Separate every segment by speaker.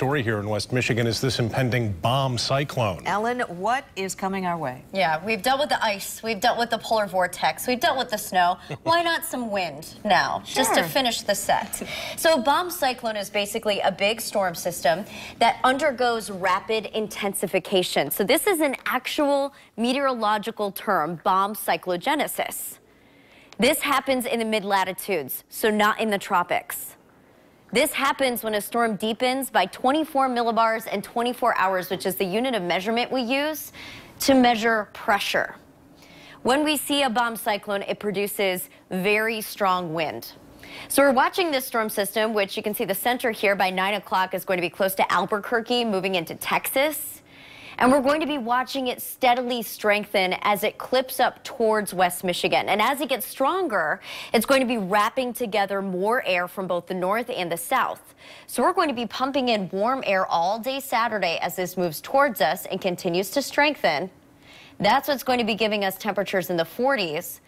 Speaker 1: story here in West Michigan is this impending bomb cyclone.
Speaker 2: Ellen, what is coming our way?
Speaker 3: Yeah, we've dealt with the ice, we've dealt with the polar vortex, we've dealt with the snow. Why not some wind now, sure. just to finish the set? So bomb cyclone is basically a big storm system that undergoes rapid intensification. So this is an actual meteorological term, bomb cyclogenesis. This happens in the mid-latitudes, so not in the tropics. This happens when a storm deepens by 24 millibars and 24 hours, which is the unit of measurement we use to measure pressure. When we see a bomb cyclone, it produces very strong wind. So we're watching this storm system, which you can see the center here by 9 o'clock is going to be close to Albuquerque, moving into Texas. And we're going to be watching it steadily strengthen as it clips up towards West Michigan. And as it gets stronger, it's going to be wrapping together more air from both the north and the south. So we're going to be pumping in warm air all day Saturday as this moves towards us and continues to strengthen. That's what's going to be giving us temperatures in the 40s.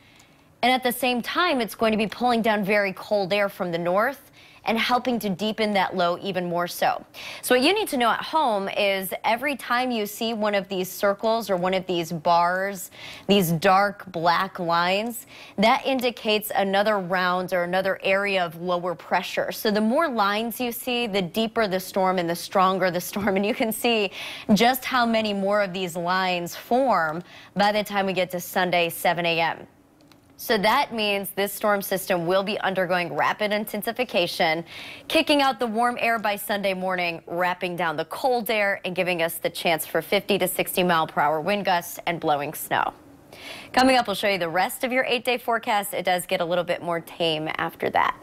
Speaker 3: And at the same time, it's going to be pulling down very cold air from the north and helping to deepen that low even more so. So what you need to know at home is every time you see one of these circles or one of these bars, these dark black lines, that indicates another round or another area of lower pressure. So the more lines you see, the deeper the storm and the stronger the storm. And you can see just how many more of these lines form by the time we get to Sunday, 7 a.m. So that means this storm system will be undergoing rapid intensification, kicking out the warm air by Sunday morning, wrapping down the cold air and giving us the chance for 50 to 60 mile per hour wind gusts and blowing snow. Coming up, we'll show you the rest of your eight day forecast. It does get a little bit more tame after that.